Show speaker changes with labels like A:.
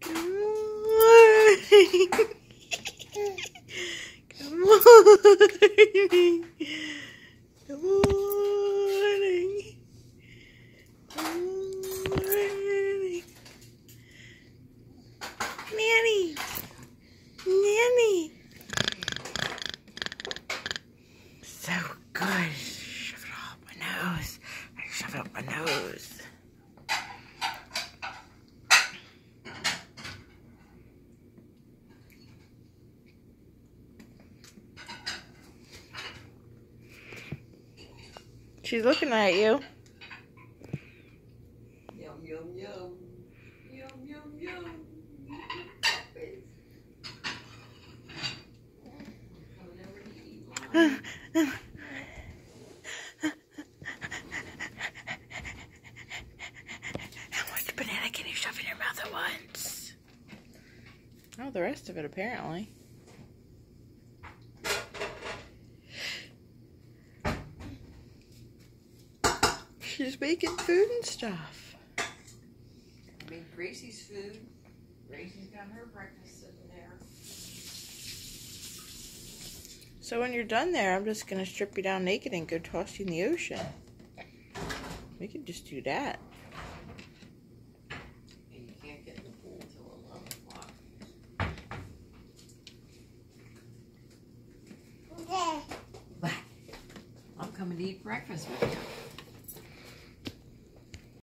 A: Good morning. Good morning. Good morning. Nanny. Nanny. So good. Shove it up my nose. I shove it up my nose. She's looking at you.
B: Yum, yum, yum. Yum, yum, yum. Puppies. Coming over to eat lunch.
A: How much banana can you shove in your mouth at once? Oh, the rest of it apparently. She's making food and stuff.
B: I made Gracie's food. Gracie's got her breakfast sitting there.
A: So when you're done there, I'm just gonna strip you down naked and go toss you in the ocean. We could just do that.
B: And you can't get in the pool till 11 o'clock. But I'm coming to eat breakfast with you.